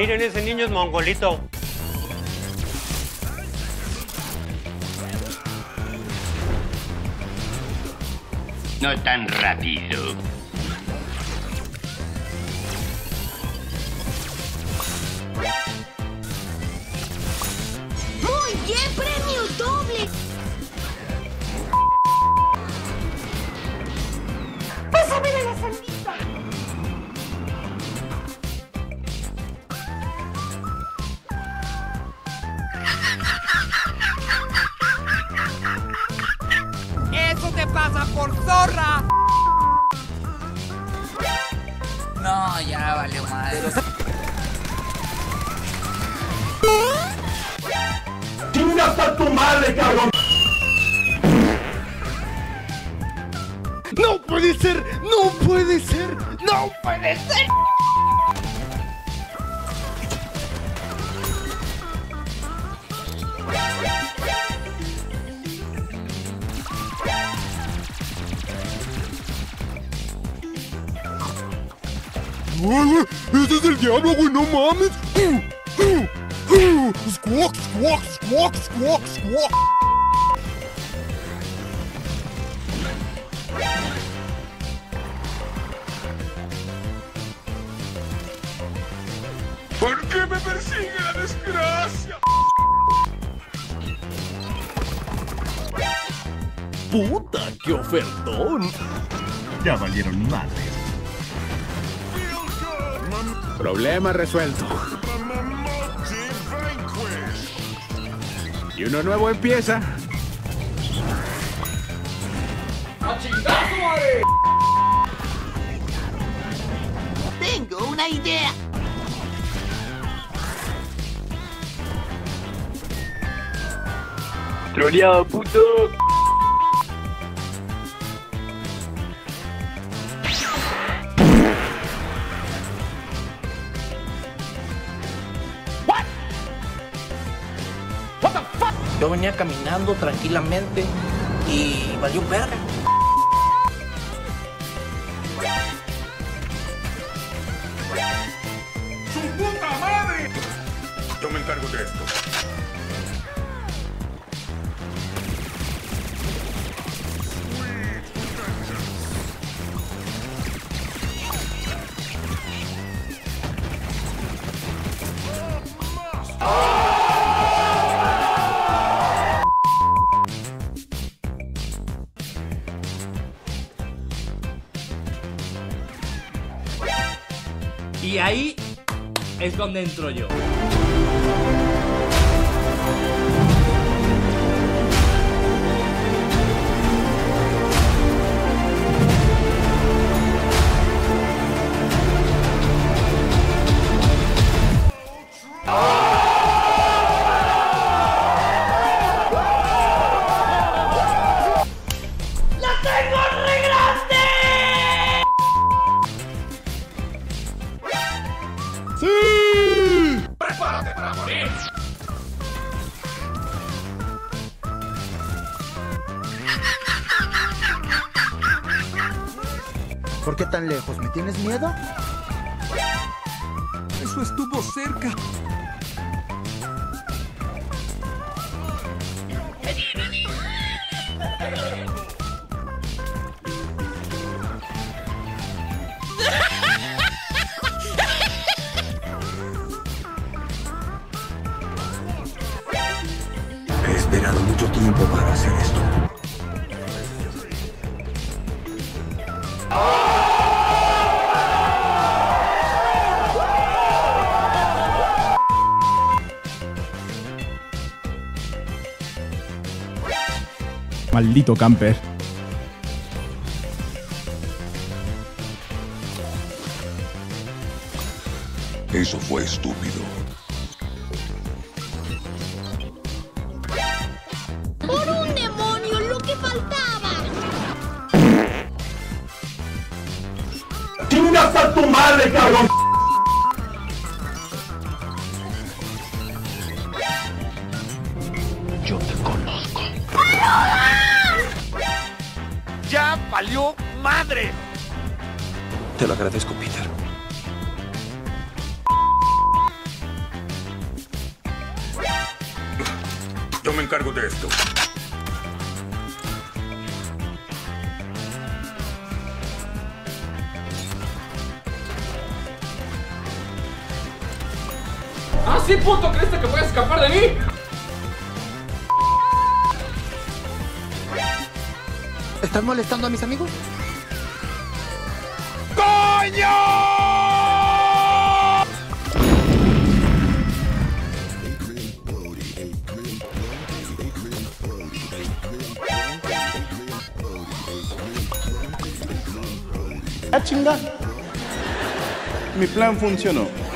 Miren, ese niño es mongolito. No tan rápido. ¡No puede ser! ¡No puede ser! ¡No puede ser! ¡Ay, ¡Ese es el diablo, güey! ¡No mames! ¡Squawk, squawk, squawk, squawk, squawk! ¿Por qué me persigue la desgracia? ¡Puta, qué ofertón! Ya valieron madre. Problema resuelto. Y uno nuevo empieza. Tengo una idea. Troleado, puto. Yo venía caminando tranquilamente y valió verga. ¡Su puta madre! Yo me encargo de esto. Ahí es donde entro yo. ¿Por qué tan lejos? ¿Me tienes miedo? Eso estuvo cerca. He esperado mucho tiempo para hacer esto. Maldito camper. Eso fue estúpido. ¡Por un demonio! ¡Lo que faltaba! ¡Tiene una ¡Chingas a tu madre, cabrón! Valió madre! Te lo agradezco, Peter. Yo me encargo de esto. ¡Ah, sí, puto! ¿Crees que voy a escapar de mí? ¿Estás molestando a mis amigos? ¡Ah, chinga! Mi plan funcionó.